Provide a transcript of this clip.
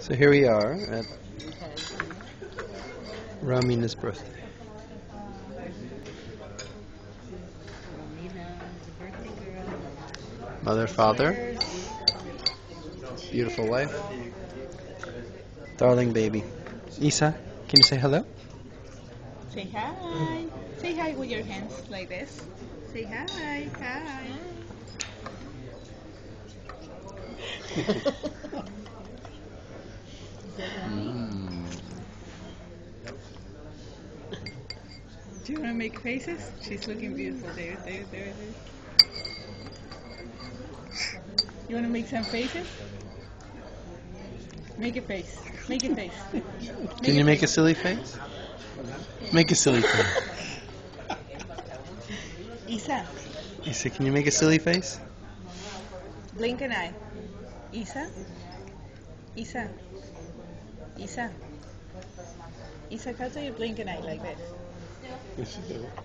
So here we are at Romina's birthday. Romina, the birthday girl. Mother, father, beautiful wife, darling baby. Isa, can you say hello? Say hi. Say hi with your hands like this. Say hi. Hi. Do you want to make faces? She's looking beautiful. There, there, there, there. You want to make some faces? Make a face. Make a face. Can you make a silly face? Make a silly face. Isa, Isa, can you make a silly face? blink an eye. Isa, Isa, Isa. Isa, how do you blink an eye like this?